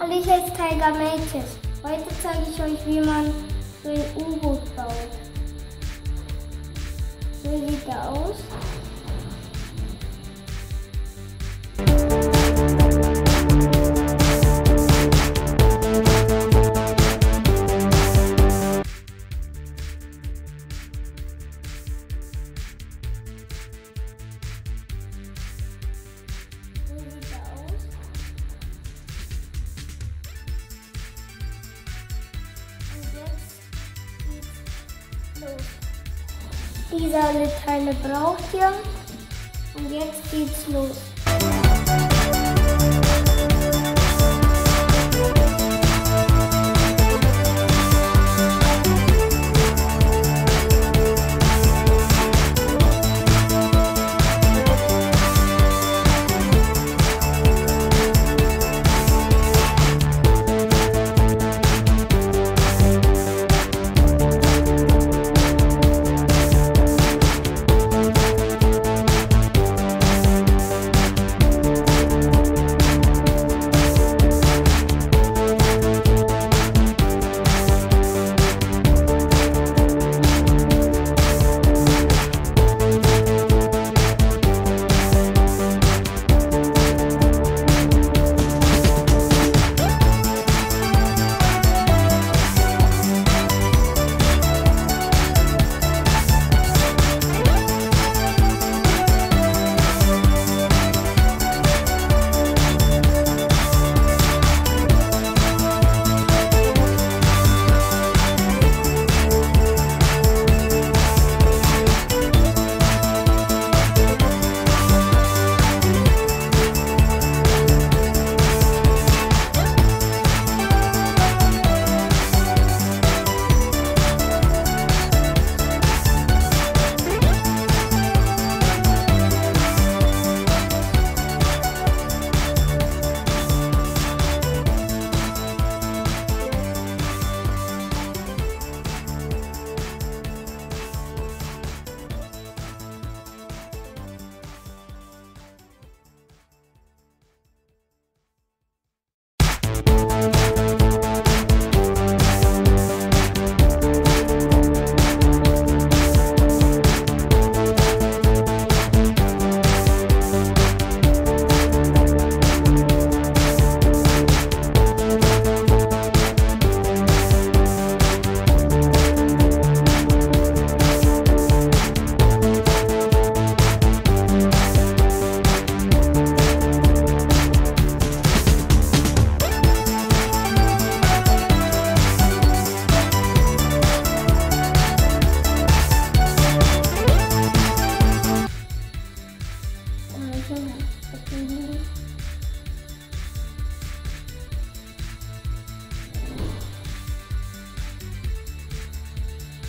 Hallo, ich heiße Tiger Mates. Heute zeige ich euch, wie man so ein U-Boot baut. So sieht er aus. Diese alle Teile braucht ihr. Und jetzt geht's los.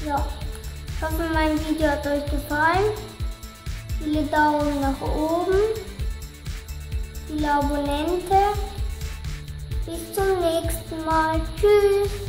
Ja, ich hoffe, mein Video hat euch gefallen. Viele Daumen nach oben, viele Abonnente. Bis zum nächsten Mal. Tschüss.